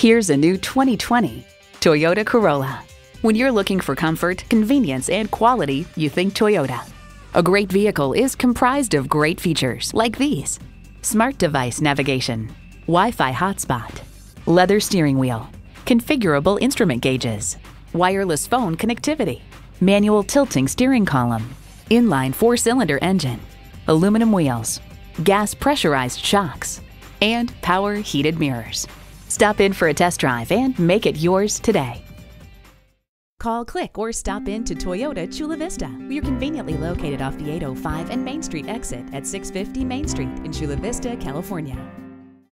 Here's a new 2020 Toyota Corolla. When you're looking for comfort, convenience, and quality, you think Toyota. A great vehicle is comprised of great features like these smart device navigation, Wi Fi hotspot, leather steering wheel, configurable instrument gauges, wireless phone connectivity, manual tilting steering column, inline four cylinder engine, aluminum wheels, gas pressurized shocks, and power heated mirrors. Stop in for a test drive and make it yours today. Call, click, or stop in to Toyota Chula Vista. We are conveniently located off the 805 and Main Street exit at 650 Main Street in Chula Vista, California.